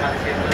That's good.